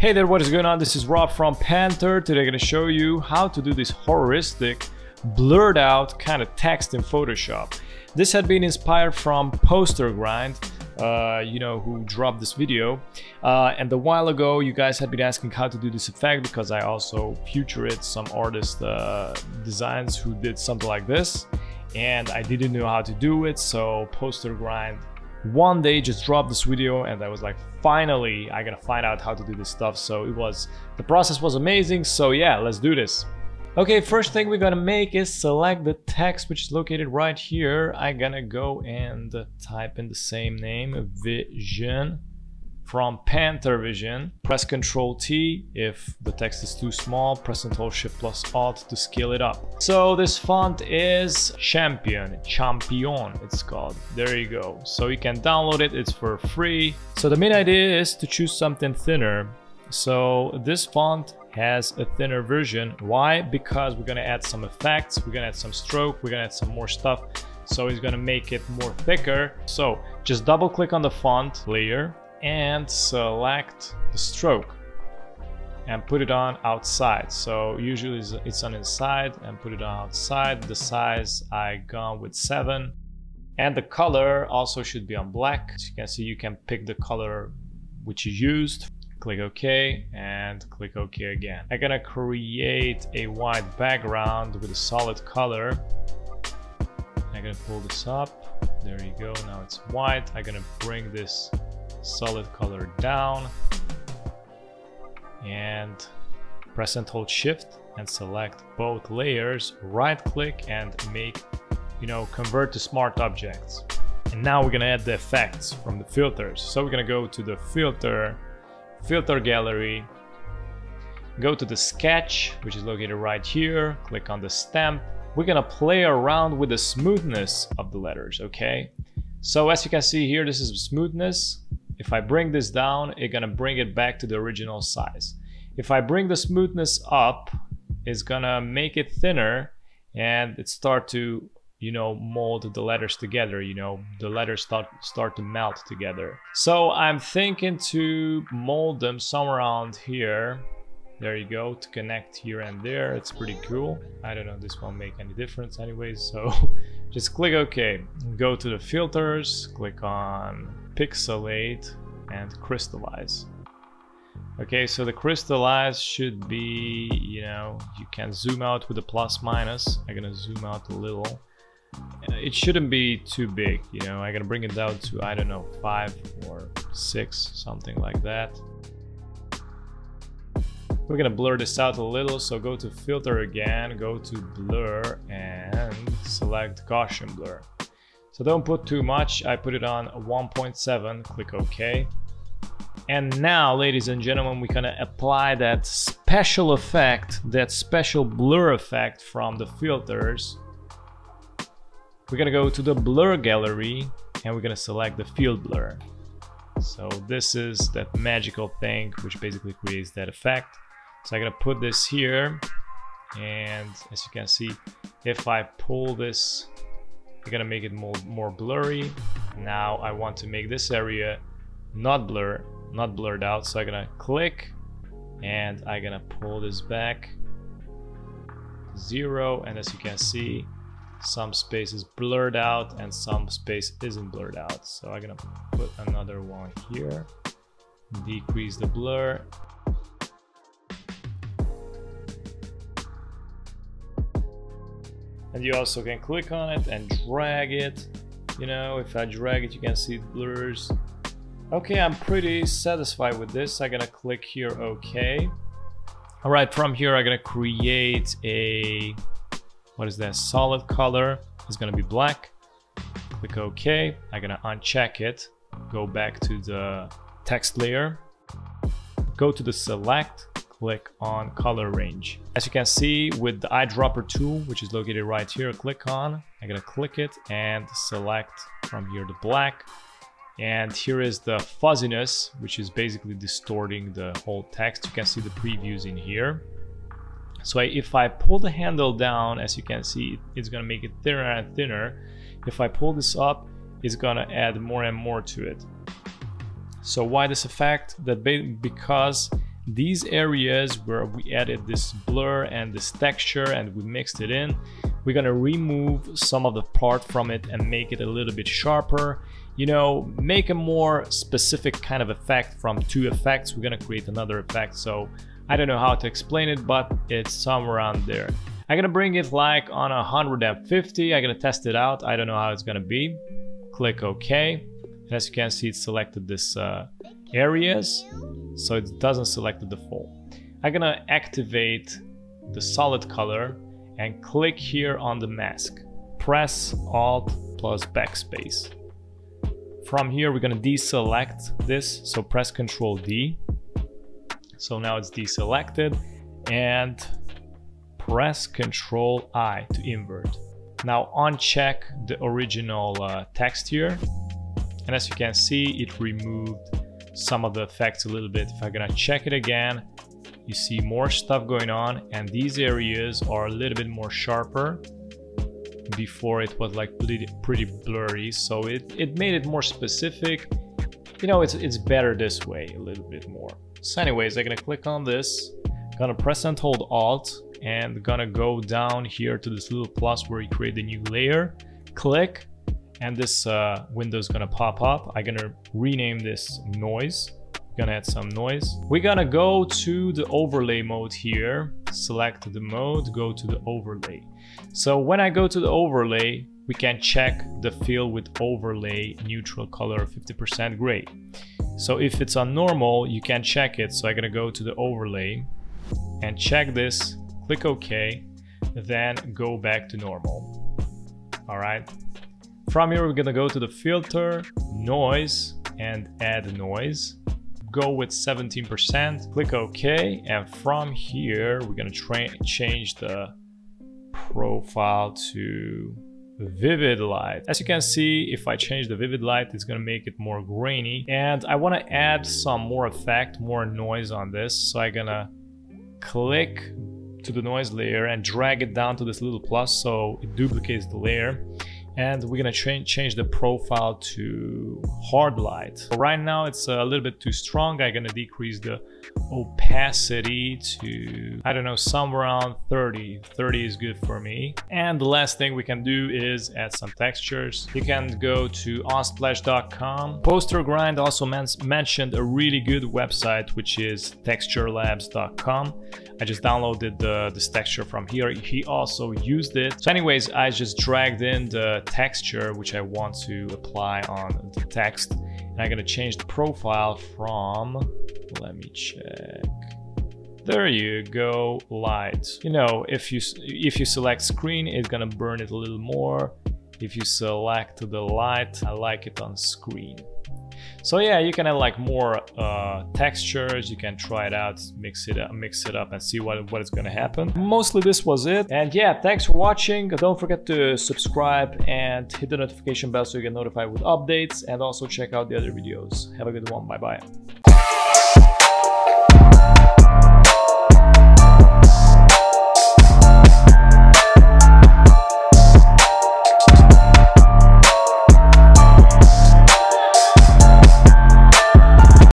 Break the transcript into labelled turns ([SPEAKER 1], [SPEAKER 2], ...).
[SPEAKER 1] Hey there, what is going on? This is Rob from Panter. Today I'm going to show you how to do this horroristic, blurred out kind of text in Photoshop. This had been inspired from Poster Grind, uh, you know, who dropped this video. Uh, and a while ago, you guys had been asking how to do this effect because I also featured some artist uh, designs who did something like this. And I didn't know how to do it, so Poster Grind one day just dropped this video and I was like, finally, I gotta find out how to do this stuff. So it was, the process was amazing. So yeah, let's do this. Okay, first thing we're gonna make is select the text which is located right here. I'm gonna go and type in the same name, vision from Panter Vision. Press Ctrl T if the text is too small. Press hold Shift plus Alt to scale it up. So this font is Champion, Champion it's called. There you go. So you can download it, it's for free. So the main idea is to choose something thinner. So this font has a thinner version. Why? Because we're gonna add some effects, we're gonna add some stroke, we're gonna add some more stuff. So it's gonna make it more thicker. So just double click on the font layer and select the stroke and put it on outside. So usually it's on inside and put it on outside. The size I gone with seven and the color also should be on black. As you can see, you can pick the color which you used. Click OK and click OK again. I'm gonna create a white background with a solid color. I'm gonna pull this up. There you go. Now it's white. I'm gonna bring this solid color down. And press and hold shift and select both layers right click and make you know convert to smart objects. And now we're gonna add the effects from the filters. So we're gonna go to the filter filter gallery go to the sketch which is located right here click on the stamp. We're gonna play around with the smoothness of the letters okay? So as you can see here this is smoothness if I bring this down, it's gonna bring it back to the original size. If I bring the smoothness up, it's gonna make it thinner and it start to you know mold the letters together you know the letters start start to melt together. So i'm thinking to mold them somewhere around here. There you go to connect here and there. It's pretty cool. I don't know this won't make any difference anyways so just click ok. Go to the filters click on pixelate and crystallize. Okay, so the crystallize should be, you know, you can zoom out with a plus minus. I'm gonna zoom out a little. Uh, it shouldn't be too big, you know, I'm gonna bring it down to, I don't know, five or six, something like that. We're gonna blur this out a little, so go to filter again, go to blur and select Gaussian blur. So don't put too much, I put it on 1.7, click OK. And now, ladies and gentlemen, we're gonna apply that special effect, that special blur effect from the filters. We're gonna go to the blur gallery and we're gonna select the field blur. So this is that magical thing which basically creates that effect. So I'm gonna put this here and as you can see, if I pull this Gonna make it more, more blurry. Now I want to make this area not blur, not blurred out. So I'm gonna click and I'm gonna pull this back zero. And as you can see, some space is blurred out and some space isn't blurred out. So I'm gonna put another one here, decrease the blur and you also can click on it and drag it. You know if I drag it you can see it blurs. Okay I'm pretty satisfied with this. I'm gonna click here OK. All right from here I'm gonna create a what is that solid color. It's gonna be black. Click OK. I'm gonna uncheck it. Go back to the text layer. Go to the select click on color range. As you can see with the eyedropper tool, which is located right here, click on, I'm gonna click it and select from here the black. And here is the fuzziness, which is basically distorting the whole text. You can see the previews in here. So if I pull the handle down, as you can see, it's gonna make it thinner and thinner. If I pull this up, it's gonna add more and more to it. So why this effect? That because these areas where we added this blur and this texture and we mixed it in, we're gonna remove some of the part from it and make it a little bit sharper. You know, make a more specific kind of effect from two effects. We're gonna create another effect. So I don't know how to explain it, but it's somewhere around there. I'm gonna bring it like on 150. I'm gonna test it out. I don't know how it's gonna be. Click OK. As you can see, it selected this uh, areas, so it doesn't select the default. I'm gonna activate the solid color and click here on the mask. Press Alt plus Backspace. From here, we're gonna deselect this, so press Ctrl D. So now it's deselected and press Ctrl I to invert. Now uncheck the original uh, text here and as you can see it removed some of the effects a little bit. If I'm gonna check it again, you see more stuff going on and these areas are a little bit more sharper. Before it was like pretty, blurry, so it, it made it more specific. You know, it's, it's better this way a little bit more. So anyways, I'm gonna click on this, gonna press and hold Alt, and gonna go down here to this little plus where you create the new layer. Click, and this uh, window is gonna pop up. I'm gonna rename this noise. Gonna add some noise. We're gonna go to the overlay mode here. Select the mode, go to the overlay. So when I go to the overlay, we can check the fill with overlay neutral color 50% gray. So if it's on normal, you can check it. So I'm gonna go to the overlay and check this, click OK, then go back to normal. All right. From here, we're gonna go to the filter, noise, and add noise. Go with 17%, click OK, and from here, we're gonna change the profile to vivid light. As you can see, if I change the vivid light, it's gonna make it more grainy. And I wanna add some more effect, more noise on this. So I'm gonna click to the noise layer and drag it down to this little plus so it duplicates the layer and we're gonna change the profile to hard light. Right now it's a little bit too strong. I'm gonna decrease the opacity to, I don't know, somewhere around 30. 30 is good for me. And the last thing we can do is add some textures. You can go to unsplash.com. Poster Grind also mentioned a really good website, which is texturelabs.com. I just downloaded the, this texture from here. He also used it. So anyways, I just dragged in the texture which I want to apply on the text. And I'm gonna change the profile from, let me check. There you go, light. You know, if you if you select screen, it's gonna burn it a little more. If you select the light, I like it on screen. So yeah, you can add like more uh, textures. You can try it out, mix it up, mix it up, and see what what is gonna happen. Mostly this was it. And yeah, thanks for watching. Don't forget to subscribe and hit the notification bell so you get notified with updates. And also check out the other videos. Have a good one. Bye bye.